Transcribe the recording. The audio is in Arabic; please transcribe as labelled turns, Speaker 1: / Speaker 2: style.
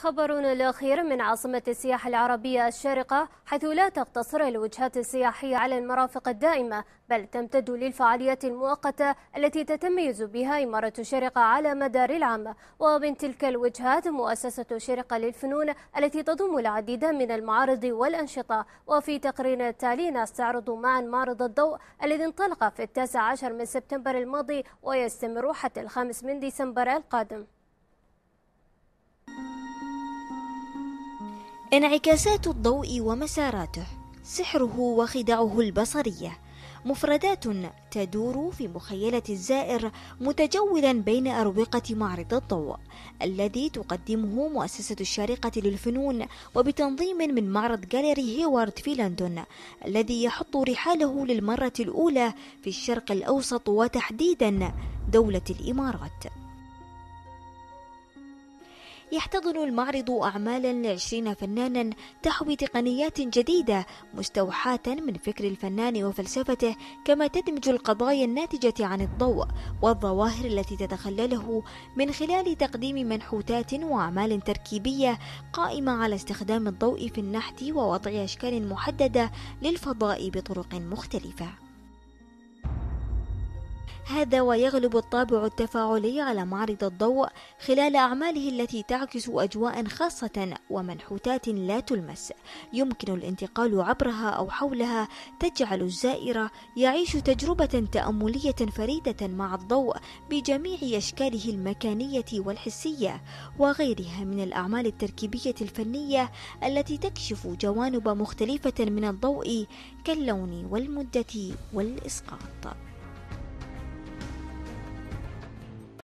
Speaker 1: خبرنا الأخير من عاصمة السياحة العربية الشارقة حيث لا تقتصر الوجهات السياحية على المرافق الدائمة بل تمتد للفعاليات المؤقتة التي تتميز بها إمارة الشارقة على مدار العام. ومن تلك الوجهات مؤسسة الشارقة للفنون التي تضم العديد من المعارض والأنشطة. وفي تقرير التالي نستعرض معا معرض الضوء الذي انطلق في التاسع عشر من سبتمبر الماضي ويستمر حتى الخامس من ديسمبر القادم.
Speaker 2: انعكاسات الضوء ومساراته سحره وخدعه البصرية. مفردات تدور في مخيلة الزائر متجولا بين أروقة معرض الضوء الذي تقدمه مؤسسة الشارقه للفنون وبتنظيم من معرض جاليري هيوارد في لندن الذي يحط رحاله للمرة الأولى في الشرق الأوسط وتحديدا دولة الإمارات. يحتضن المعرض أعمالا لعشرين فنانا تحوي تقنيات جديدة مستوحاة من فكر الفنان وفلسفته كما تدمج القضايا الناتجة عن الضوء والظواهر التي تتخلله من خلال تقديم منحوتات وأعمال تركيبية قائمة على استخدام الضوء في النحت ووضع أشكال محددة للفضاء بطرق مختلفة. هذا ويغلب الطابع التفاعلي على معرض الضوء خلال أعماله التي تعكس أجواء خاصة ومنحوتات لا تلمس. يمكن الانتقال عبرها أو حولها تجعل الزائر يعيش تجربة تأملية فريدة مع الضوء بجميع أشكاله المكانية والحسية وغيرها من الأعمال التركيبية الفنية التي تكشف جوانب مختلفة من الضوء كاللون والمدة والإسقاط.